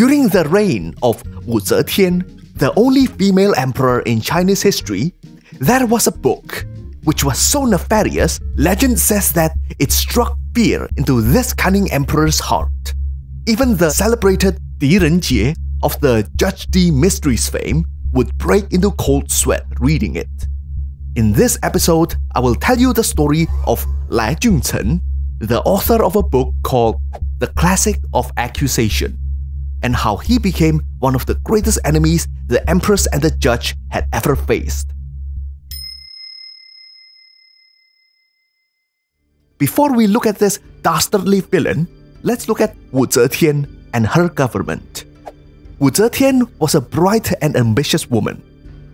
During the reign of Wu Zetian, the only female emperor in Chinese history, there was a book which was so nefarious, legend says that it struck fear into this cunning emperor's heart. Even the celebrated Di Renjie of the Judge Dee Mysteries fame would break into cold sweat reading it. In this episode, I will tell you the story of Lai Junchen, the author of a book called The Classic of Accusation, and how he became one of the greatest enemies the Empress and the Judge had ever faced. Before we look at this dastardly villain, let's look at Wu Zetian and her government. Wu Zetian was a bright and ambitious woman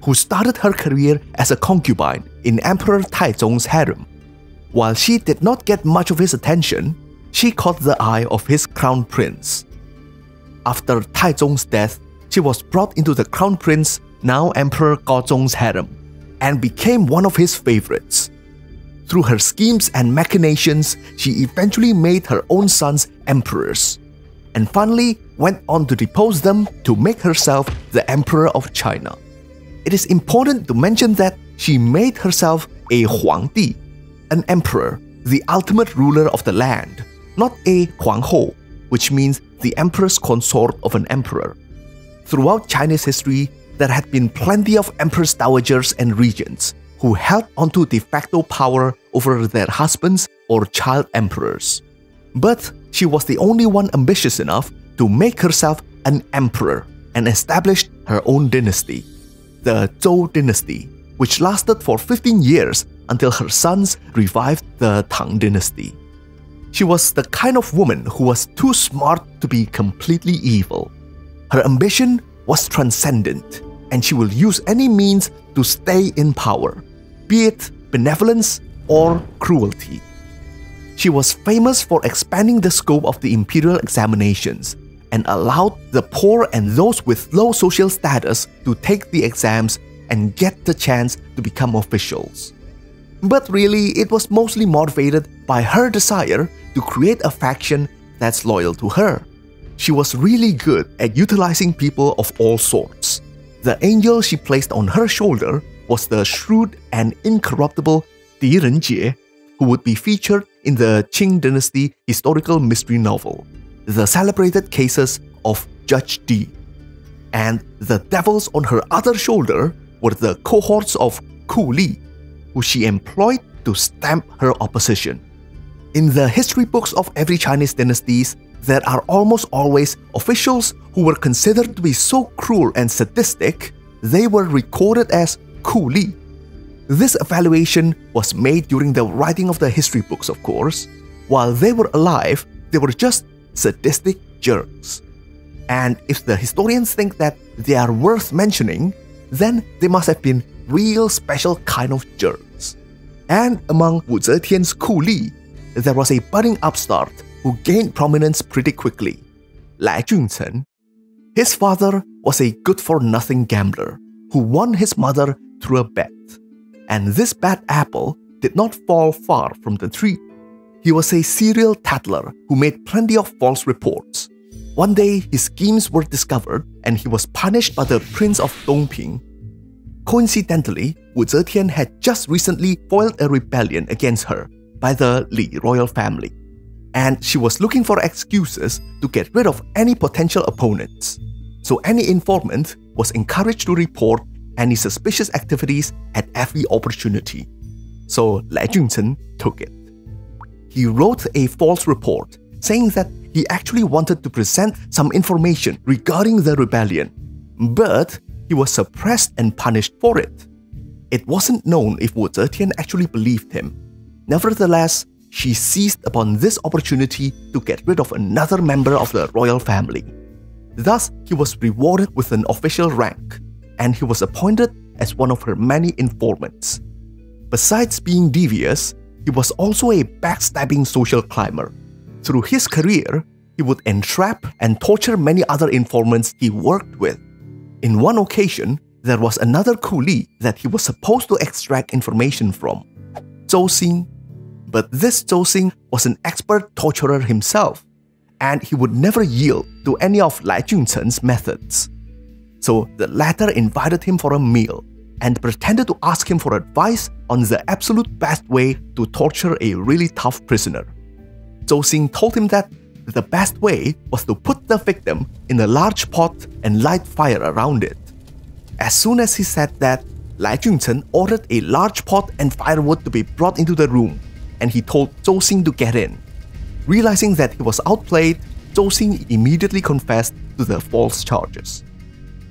who started her career as a concubine in Emperor Taizong's harem. While she did not get much of his attention, she caught the eye of his crown prince. After Taizong's death, she was brought into the crown prince, now Emperor Gaozong's harem, and became one of his favorites. Through her schemes and machinations, she eventually made her own sons emperors and finally went on to depose them to make herself the Emperor of China. It is important to mention that she made herself a Huangdi, an emperor, the ultimate ruler of the land, not a Huanghou, which means the empress consort of an emperor. Throughout Chinese history, there had been plenty of empress dowagers and regents who held onto de facto power over their husbands or child emperors. But she was the only one ambitious enough to make herself an emperor and established her own dynasty, the Zhou dynasty, which lasted for 15 years until her sons revived the Tang dynasty. She was the kind of woman who was too smart to be completely evil. Her ambition was transcendent, and she will use any means to stay in power, be it benevolence or cruelty. She was famous for expanding the scope of the imperial examinations and allowed the poor and those with low social status to take the exams and get the chance to become officials. But really, it was mostly motivated by her desire to create a faction that's loyal to her. She was really good at utilizing people of all sorts. The angel she placed on her shoulder was the shrewd and incorruptible Di Renjie, who would be featured in the Qing Dynasty historical mystery novel, The Celebrated Cases of Judge Dee. And the devils on her other shoulder were the cohorts of Ku Li, who she employed to stamp her opposition. In the history books of every Chinese dynasties, there are almost always officials who were considered to be so cruel and sadistic, they were recorded as Ku Li this evaluation was made during the writing of the history books, of course. While they were alive, they were just sadistic jerks. And if the historians think that they are worth mentioning, then they must have been real special kind of jerks. And among Wu Zetian's Ku Li, there was a budding upstart who gained prominence pretty quickly, Lai Junchen. His father was a good-for-nothing gambler who won his mother through a bet. And this bad apple did not fall far from the tree. He was a serial tattler who made plenty of false reports. One day, his schemes were discovered and he was punished by the Prince of Dongping. Coincidentally, Wu Zetian had just recently foiled a rebellion against her by the Li royal family, and she was looking for excuses to get rid of any potential opponents. So any informant was encouraged to report any suspicious activities at every opportunity. So Lai Junchen took it. He wrote a false report saying that he actually wanted to present some information regarding the rebellion, but he was suppressed and punished for it. It wasn't known if Wu Zetian actually believed him. Nevertheless, she seized upon this opportunity to get rid of another member of the royal family. Thus, he was rewarded with an official rank and he was appointed as one of her many informants. Besides being devious, he was also a backstabbing social climber. Through his career, he would entrap and torture many other informants he worked with. In one occasion, there was another Ku Li that he was supposed to extract information from, Zhou Xing. But this Zhou was an expert torturer himself, and he would never yield to any of Lai Junchen's methods. So the latter invited him for a meal and pretended to ask him for advice on the absolute best way to torture a really tough prisoner. Zhou Xing told him that the best way was to put the victim in a large pot and light fire around it. As soon as he said that, Lai Junchen ordered a large pot and firewood to be brought into the room, and he told Zhou Xing to get in. Realizing that he was outplayed, Zhou Xing immediately confessed to the false charges.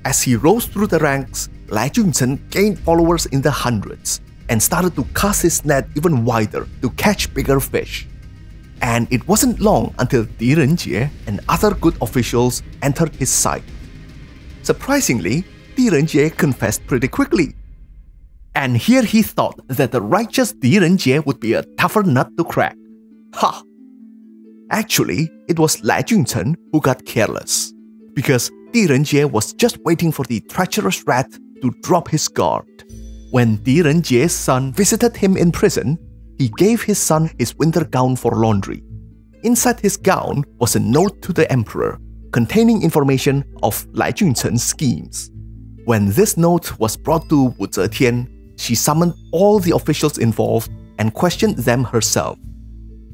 As he rose through the ranks, Lai Junchen gained followers in the hundreds and started to cast his net even wider to catch bigger fish. And it wasn't long until Di Renjie and other good officials entered his sight. Surprisingly, Di Renjie confessed pretty quickly. And here he thought that the righteous Di Renjie would be a tougher nut to crack. Ha! Actually, it was Lai Junchen who got careless, because Di Renjie was just waiting for the treacherous rat to drop his guard. When Di Renjie's son visited him in prison, he gave his son his winter gown for laundry. Inside his gown was a note to the emperor containing information of Lai Junchen's schemes. When this note was brought to Wu Zetian, she summoned all the officials involved and questioned them herself.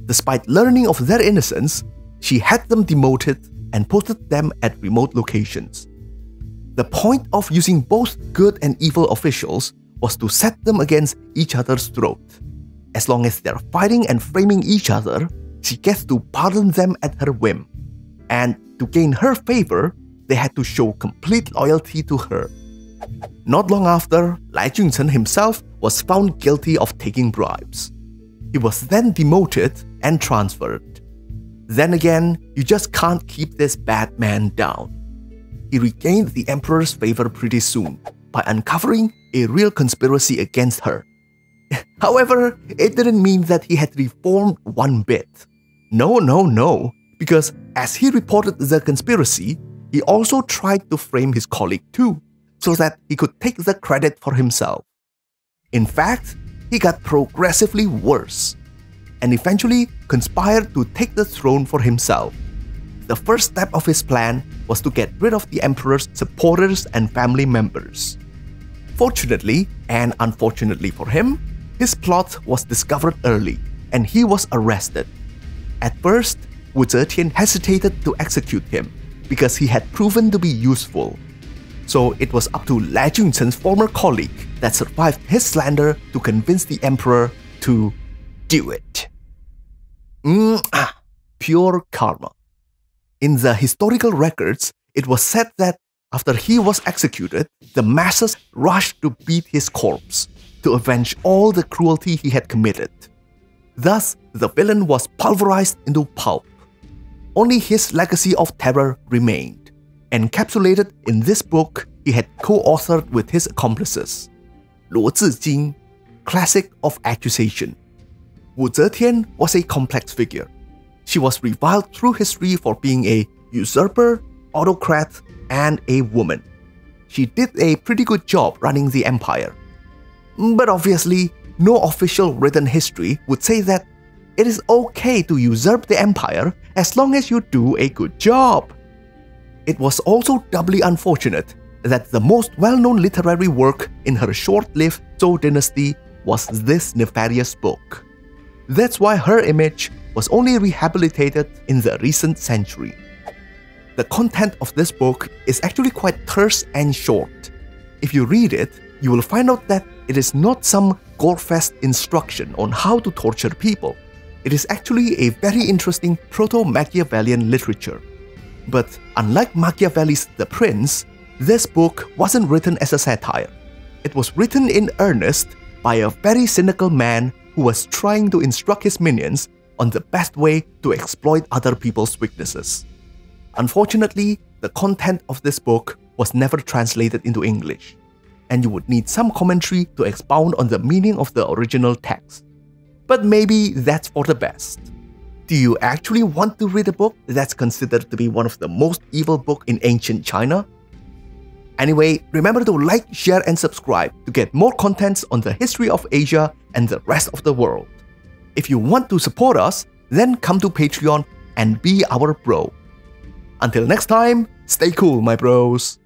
Despite learning of their innocence, she had them demoted and posted them at remote locations. The point of using both good and evil officials was to set them against each other's throat. As long as they're fighting and framing each other, she gets to pardon them at her whim. And to gain her favor, they had to show complete loyalty to her. Not long after, Lai Junchen himself was found guilty of taking bribes. He was then demoted and transferred. Then again, you just can't keep this bad man down. He regained the emperor's favor pretty soon by uncovering a real conspiracy against her However, it didn't mean that he had reformed one bit. No, no, no, because as he reported the conspiracy, he also tried to frame his colleague too, so that he could take the credit for himself. In fact, he got progressively worse, and eventually conspired to take the throne for himself. The first step of his plan was to get rid of the emperor's supporters and family members. Fortunately, and unfortunately for him, his plot was discovered early, and he was arrested. At first, Wu Zetian hesitated to execute him because he had proven to be useful. So it was up to Lai Junchen's former colleague that survived his slander to convince the emperor to do it. Mm, ah, pure karma. In the historical records, it was said that after he was executed, the masses rushed to beat his corpse to avenge all the cruelty he had committed. Thus, the villain was pulverized into pulp. Only his legacy of terror remained, encapsulated in this book he had co-authored with his accomplices. Luo Zijing, Classic of Accusation. Wu Zetian was a complex figure. She was reviled through history for being a usurper, autocrat, and a woman. She did a pretty good job running the empire, but obviously, no official written history would say that it is okay to usurp the empire as long as you do a good job. It was also doubly unfortunate that the most well known literary work in her short lived Zhou dynasty was this nefarious book. That's why her image was only rehabilitated in the recent century. The content of this book is actually quite terse and short. If you read it, you will find out that it is not some gore-fest instruction on how to torture people. It is actually a very interesting proto-Machiavellian literature. But unlike Machiavelli's The Prince, this book wasn't written as a satire. It was written in earnest by a very cynical man who was trying to instruct his minions on the best way to exploit other people's weaknesses. Unfortunately, the content of this book was never translated into English and you would need some commentary to expound on the meaning of the original text. But maybe that's for the best. Do you actually want to read a book that's considered to be one of the most evil books in ancient China? Anyway, remember to like, share, and subscribe to get more contents on the history of Asia and the rest of the world. If you want to support us, then come to Patreon and be our bro. Until next time, stay cool, my bros.